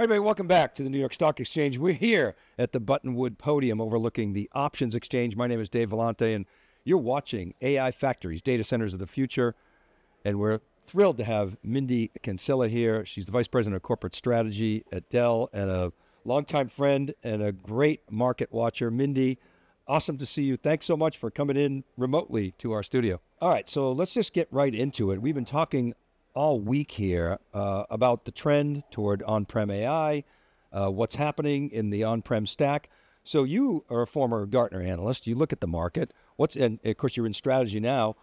Everybody, welcome back to the New York Stock Exchange. We're here at the Buttonwood podium overlooking the Options Exchange. My name is Dave Vellante, and you're watching AI Factories, Data Centers of the Future. And we're thrilled to have Mindy Cancila here. She's the Vice President of Corporate Strategy at Dell and a longtime friend and a great market watcher. Mindy, awesome to see you. Thanks so much for coming in remotely to our studio. All right, so let's just get right into it. We've been talking all week here uh, about the trend toward on-prem AI, uh, what's happening in the on-prem stack. So you are a former Gartner analyst. You look at the market. What's and of course you're in strategy now.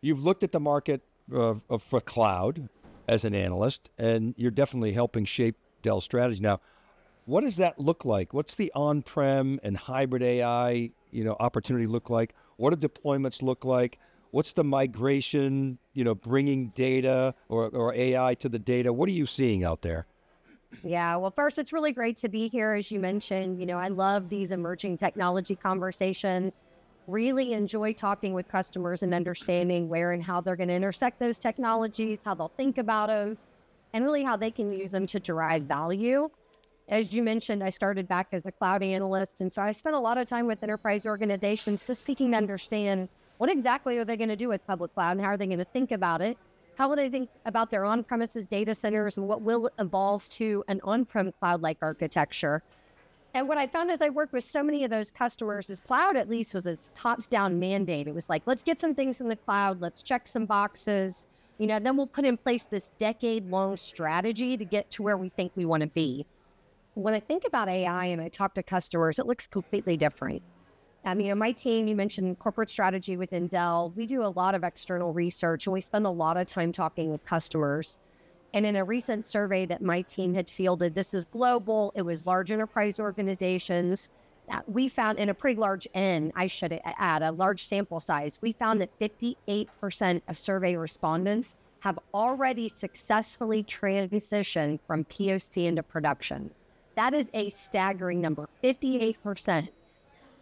You've looked at the market uh, for cloud as an analyst, and you're definitely helping shape Dell strategy now. What does that look like? What's the on-prem and hybrid AI, you know, opportunity look like? What do deployments look like? What's the migration, you know, bringing data or, or AI to the data? What are you seeing out there? Yeah, well, first, it's really great to be here. As you mentioned, you know, I love these emerging technology conversations. Really enjoy talking with customers and understanding where and how they're going to intersect those technologies, how they'll think about them, and really how they can use them to derive value. As you mentioned, I started back as a cloud analyst. And so I spent a lot of time with enterprise organizations just seeking to understand what exactly are they going to do with public cloud and how are they going to think about it? How will they think about their on premises data centers and what will evolve to an on prem cloud like architecture? And what I found as I worked with so many of those customers is cloud at least was its tops down mandate. It was like, let's get some things in the cloud, let's check some boxes, you know, then we'll put in place this decade long strategy to get to where we think we want to be. When I think about AI and I talk to customers, it looks completely different. Um, mean, know, my team, you mentioned corporate strategy within Dell. We do a lot of external research and we spend a lot of time talking with customers. And in a recent survey that my team had fielded, this is global, it was large enterprise organizations. Uh, we found in a pretty large N, I should add a large sample size, we found that 58% of survey respondents have already successfully transitioned from POC into production. That is a staggering number 58%.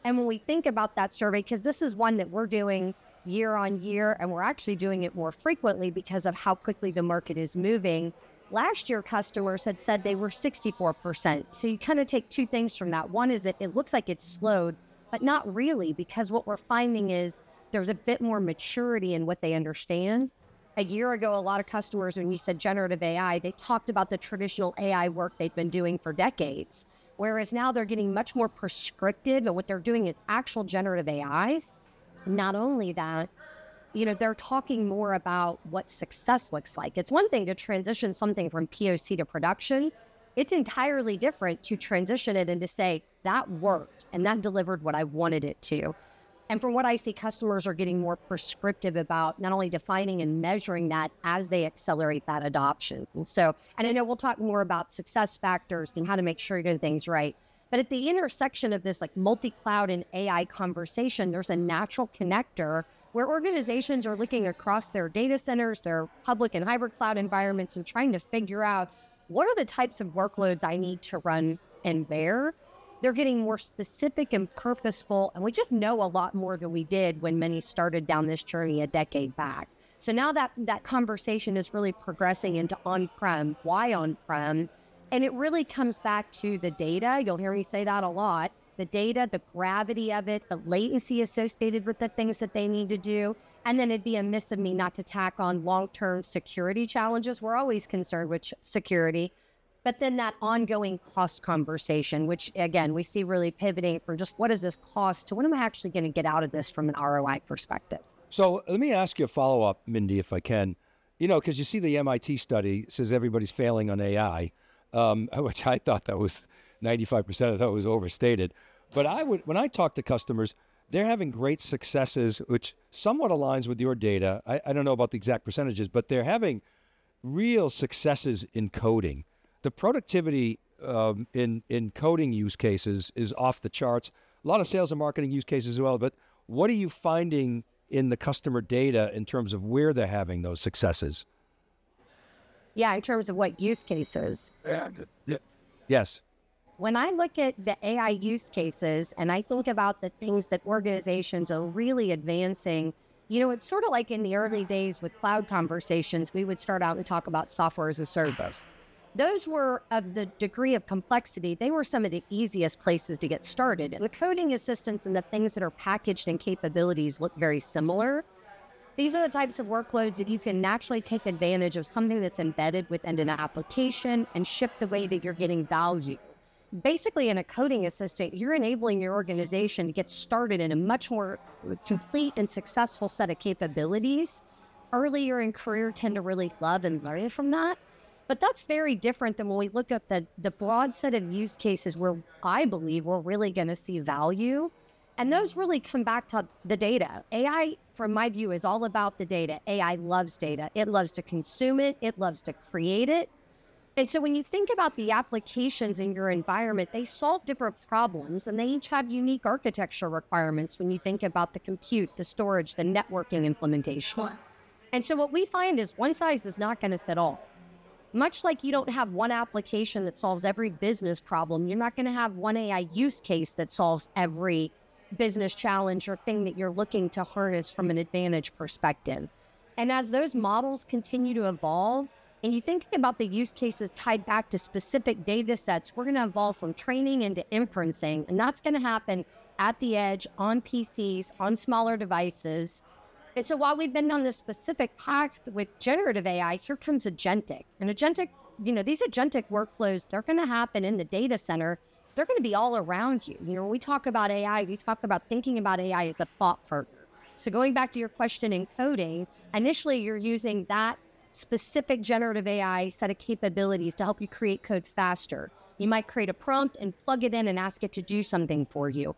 And when we think about that survey, because this is one that we're doing year on year, and we're actually doing it more frequently because of how quickly the market is moving. Last year, customers had said they were 64%. So you kind of take two things from that. One is that it looks like it's slowed, but not really, because what we're finding is there's a bit more maturity in what they understand. A year ago, a lot of customers, when you said generative AI, they talked about the traditional AI work they've been doing for decades. Whereas now they're getting much more prescriptive and what they're doing is actual generative AIs. Not only that, you know, they're talking more about what success looks like. It's one thing to transition something from POC to production. It's entirely different to transition it and to say that worked and that delivered what I wanted it to. And from what I see, customers are getting more prescriptive about not only defining and measuring that as they accelerate that adoption. And so, and I know we'll talk more about success factors and how to make sure you're doing things right. But at the intersection of this like multi-cloud and AI conversation, there's a natural connector where organizations are looking across their data centers, their public and hybrid cloud environments, and trying to figure out what are the types of workloads I need to run and where they're getting more specific and purposeful. And we just know a lot more than we did when many started down this journey a decade back. So now that that conversation is really progressing into on-prem. Why on-prem? And it really comes back to the data. You'll hear me say that a lot. The data, the gravity of it, the latency associated with the things that they need to do. And then it'd be a miss of me not to tack on long term security challenges. We're always concerned with security, but then that ongoing cost conversation, which again, we see really pivoting from just what does this cost to what am I actually going to get out of this from an ROI perspective? So let me ask you a follow up, Mindy, if I can. You know, because you see the MIT study says everybody's failing on AI, um, which I thought that was 95% I thought was overstated. But I would, when I talk to customers, they're having great successes, which somewhat aligns with your data. I, I don't know about the exact percentages, but they're having real successes in coding the productivity um, in in coding use cases is off the charts. A lot of sales and marketing use cases as well. But what are you finding in the customer data in terms of where they're having those successes? Yeah, in terms of what use cases. Yeah. Yes. When I look at the AI use cases and I think about the things that organizations are really advancing, you know, it's sort of like in the early days with cloud conversations, we would start out and talk about software as a service those were of the degree of complexity, they were some of the easiest places to get started. The coding assistants and the things that are packaged and capabilities look very similar. These are the types of workloads that you can naturally take advantage of something that's embedded within an application and shift the way that you're getting value. Basically, in a coding assistant, you're enabling your organization to get started in a much more complete and successful set of capabilities. Earlier in career tend to really love and learn from that. But that's very different than when we look at the, the broad set of use cases where I believe we're really going to see value. And those really come back to the data. AI, from my view, is all about the data. AI loves data. It loves to consume it, it loves to create it. And so when you think about the applications in your environment, they solve different problems and they each have unique architecture requirements when you think about the compute, the storage, the networking implementation. And so what we find is one size is not going to fit all. Much like you don't have one application that solves every business problem, you're not going to have one AI use case that solves every business challenge or thing that you're looking to harness from an advantage perspective. And as those models continue to evolve, and you think about the use cases tied back to specific data sets, we're going to evolve from training into inferencing. And that's going to happen at the edge, on PCs, on smaller devices. And so while we've been on this specific path with generative AI, here comes agentic. And agentic, you know, these agentic workflows, they're going to happen in the data center they're going to be all around you. You know, when we talk about AI, we talk about thinking about AI as a thought partner. So going back to your question in coding, initially you're using that specific generative AI set of capabilities to help you create code faster. You might create a prompt and plug it in and ask it to do something for you.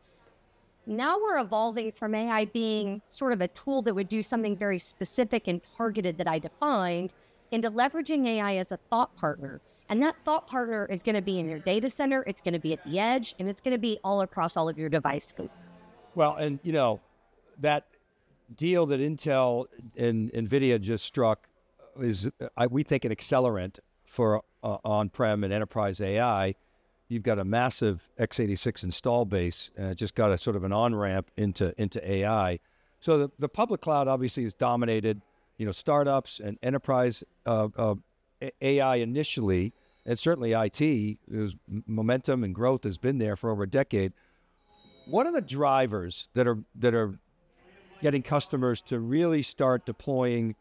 Now we're evolving from AI being sort of a tool that would do something very specific and targeted that I defined into leveraging AI as a thought partner. And that thought partner is going to be in your data center, it's going to be at the edge, and it's going to be all across all of your devices. Well, and you know, that deal that Intel and NVIDIA just struck is, I, we think, an accelerant for uh, on prem and enterprise AI. You've got a massive x86 install base, and it just got a sort of an on ramp into, into AI. So the, the public cloud obviously is dominated, you know, startups and enterprise uh, uh, AI initially, and certainly IT, momentum and growth has been there for over a decade. What are the drivers that are that are getting customers to really start deploying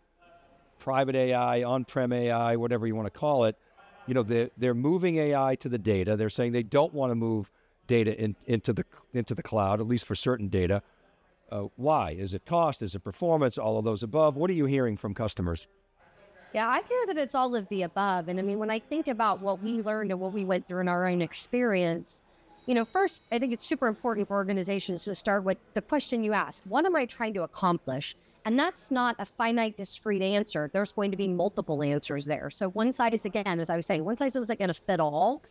private AI, on-prem AI, whatever you want to call it? You know, they're, they're moving AI to the data. They're saying they don't want to move data in, into the into the cloud, at least for certain data. Uh, why? Is it cost? Is it performance? All of those above. What are you hearing from customers? Yeah, I hear that it's all of the above. And I mean, when I think about what we learned and what we went through in our own experience, you know, first, I think it's super important for organizations to start with the question you asked What am I trying to accomplish? And that's not a finite, discrete answer. There's going to be multiple answers there. So, one size, again, as I was saying, one size isn't going to fit all.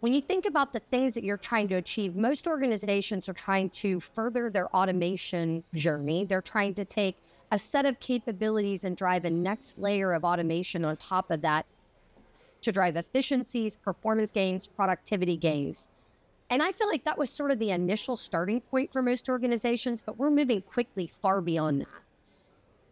When you think about the things that you're trying to achieve, most organizations are trying to further their automation journey. They're trying to take a set of capabilities and drive a next layer of automation on top of that to drive efficiencies, performance gains, productivity gains. And I feel like that was sort of the initial starting point for most organizations, but we're moving quickly far beyond that.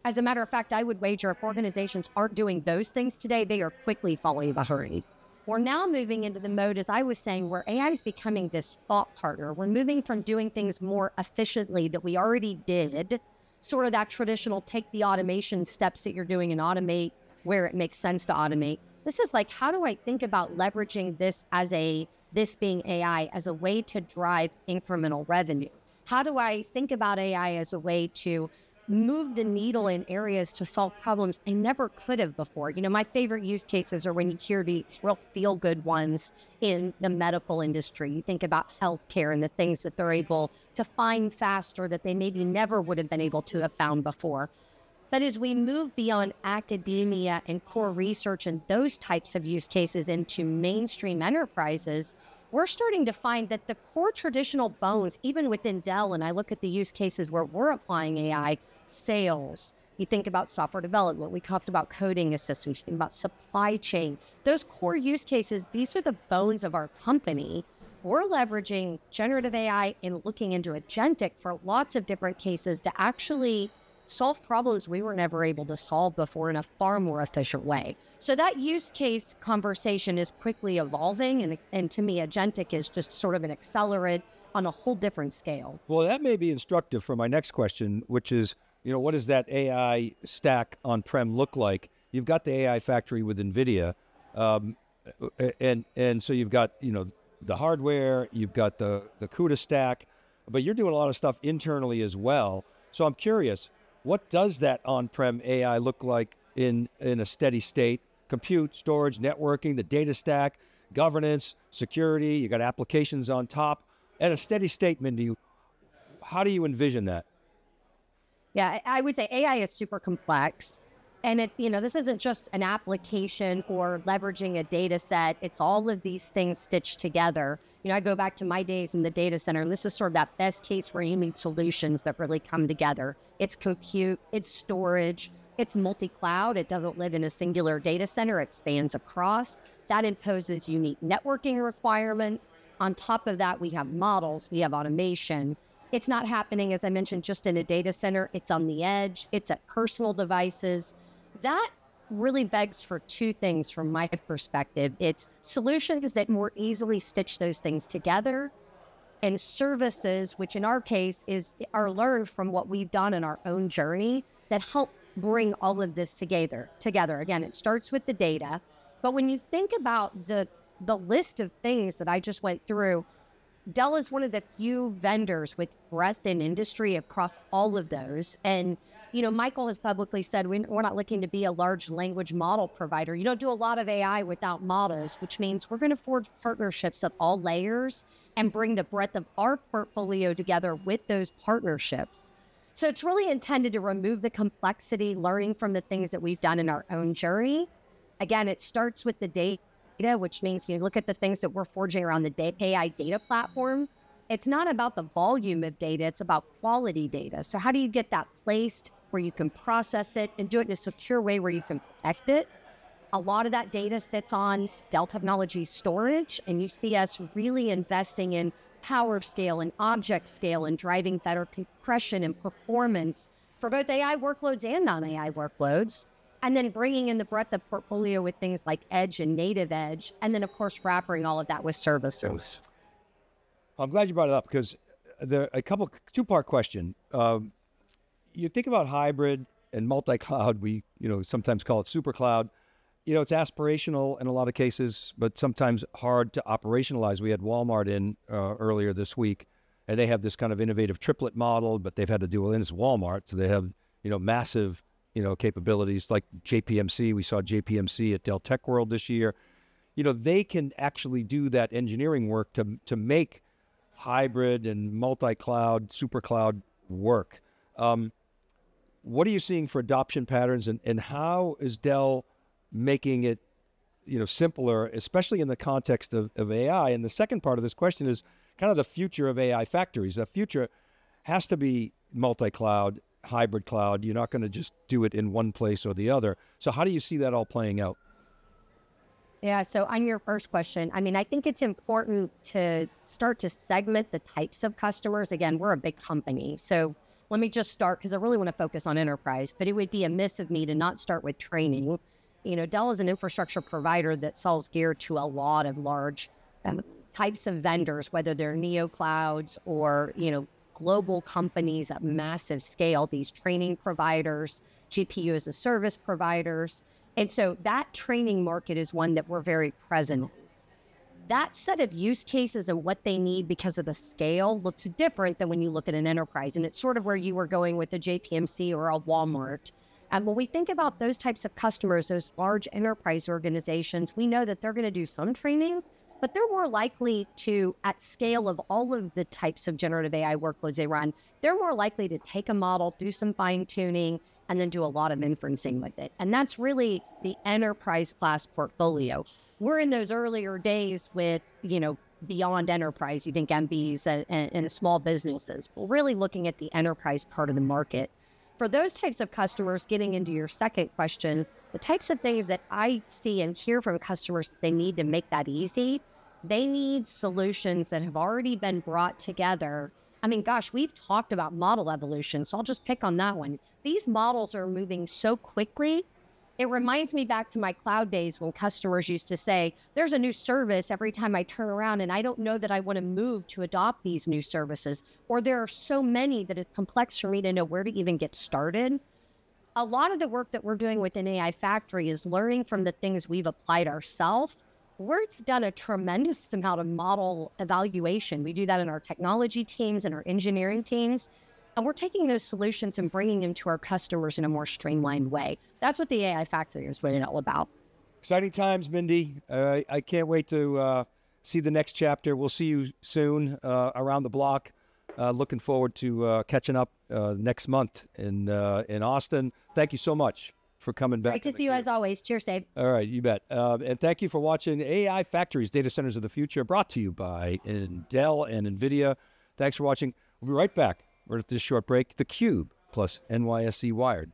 As a matter of fact, I would wager if organizations aren't doing those things today, they are quickly falling behind. We're now moving into the mode, as I was saying, where AI is becoming this thought partner. We're moving from doing things more efficiently that we already did sort of that traditional take the automation steps that you're doing and automate where it makes sense to automate. This is like, how do I think about leveraging this as a, this being AI as a way to drive incremental revenue? How do I think about AI as a way to move the needle in areas to solve problems I never could have before. You know, my favorite use cases are when you hear these real feel good ones in the medical industry. You think about healthcare and the things that they're able to find faster that they maybe never would have been able to have found before. But as we move beyond academia and core research and those types of use cases into mainstream enterprises, we're starting to find that the core traditional bones, even within Dell, and I look at the use cases where we're applying AI, sales. You think about software development. We talked about coding assistance. You think about supply chain. Those core use cases, these are the bones of our company. We're leveraging generative AI and looking into agentic for lots of different cases to actually solve problems we were never able to solve before in a far more efficient way. So that use case conversation is quickly evolving, and, and to me, agentic is just sort of an accelerant on a whole different scale. Well, that may be instructive for my next question, which is, you know, what does that AI stack on-prem look like? You've got the AI factory with NVIDIA, um, and and so you've got, you know, the hardware, you've got the the CUDA stack, but you're doing a lot of stuff internally as well. So I'm curious, what does that on-prem AI look like in in a steady state? Compute, storage, networking, the data stack, governance, security. You got applications on top. At a steady state, Mindy, how do you envision that? Yeah, I would say AI is super complex. And it, you know, this isn't just an application or leveraging a data set. It's all of these things stitched together. You know, I go back to my days in the data center, and this is sort of that best case where you solutions that really come together. It's compute, it's storage, it's multi cloud. It doesn't live in a singular data center, it spans across. That imposes unique networking requirements. On top of that, we have models, we have automation. It's not happening, as I mentioned, just in a data center, it's on the edge, it's at personal devices that really begs for two things from my perspective. It's solutions that more easily stitch those things together and services, which in our case is are learned from what we've done in our own journey that help bring all of this together together. Again, it starts with the data. But when you think about the the list of things that I just went through, Dell is one of the few vendors with breadth in industry across all of those. And you know, Michael has publicly said we're not looking to be a large language model provider. You don't do a lot of AI without models, which means we're going to forge partnerships at all layers and bring the breadth of our portfolio together with those partnerships. So it's really intended to remove the complexity, learning from the things that we've done in our own journey. Again, it starts with the data, which means you look at the things that we're forging around the AI data platform. It's not about the volume of data, it's about quality data. So, how do you get that placed, where you can process it and do it in a secure way where you can protect it. A lot of that data sits on Dell Technologies storage, and you see us really investing in power scale and object scale and driving better compression and performance for both AI workloads and non AI workloads. And then bringing in the breadth of portfolio with things like Edge and NativeEdge. And then, of course, wrapping all of that with services. I'm glad you brought it up because there a couple two part question. Um, you think about hybrid and multi-cloud. We, you know, sometimes call it super cloud. You know, it's aspirational in a lot of cases, but sometimes hard to operationalize. We had Walmart in uh, earlier this week, and they have this kind of innovative triplet model, but they've had to do it. And it's Walmart, so they have you know massive you know capabilities like JPMC. We saw JPMC at Dell Tech World this year. You know, they can actually do that engineering work to to make hybrid and multi-cloud, super cloud work. Um, what are you seeing for adoption patterns and, and how is Dell making it you know simpler, especially in the context of, of AI? And the second part of this question is kind of the future of AI factories. The future has to be multi-cloud, hybrid cloud. You're not going to just do it in one place or the other. So how do you see that all playing out? Yeah, so on your first question, I mean, I think it's important to start to segment the types of customers. Again, we're a big company. So let me just start because I really want to focus on enterprise, but it would be amiss of me to not start with training. You know, Dell is an infrastructure provider that sells gear to a lot of large um, types of vendors, whether they're neo clouds or, you know, global companies at massive scale, these training providers, GPU as a service providers. And so that training market is one that we're very present that set of use cases and what they need because of the scale looks different than when you look at an enterprise. And it's sort of where you were going with a JPMC or a Walmart. And when we think about those types of customers, those large enterprise organizations, we know that they're going to do some training, but they're more likely to, at scale of all of the types of generative AI workloads they run, they're more likely to take a model, do some fine tuning, and then do a lot of inferencing with it. And that's really the enterprise class portfolio we're in those earlier days with, you know, beyond enterprise, you think MBs and, and, and small businesses. We're really looking at the enterprise part of the market. For those types of customers, getting into your second question, the types of things that I see and hear from customers they need to make that easy, they need solutions that have already been brought together. I mean, gosh, we've talked about model evolution, so I'll just pick on that one. these models are moving so quickly. It reminds me back to my cloud days when customers used to say, There's a new service every time I turn around, and I don't know that I want to move to adopt these new services. Or there are so many that it's complex for me to know where to even get started. A lot of the work that we're doing within AI Factory is learning from the things we've applied ourselves. We've done a tremendous amount of model evaluation. We do that in our technology teams and our engineering teams. And we're taking those solutions and bringing them to our customers in a more streamlined way. That's what the AI Factory is really all about. Exciting times, Mindy. Uh, I can't wait to uh, see the next chapter. We'll see you soon uh, around the block. Uh, looking forward to uh, catching up uh, next month in in Austin. Thank you so much for coming back. Great to see you as always. Cheers, Dave. All right, you bet. Um, and thank you for watching AI Factories, Data Centers of the Future, brought to you by Dell and NVIDIA. Thanks for watching. We'll be right back. We're at this short break. theCUBE plus NYSE Wired.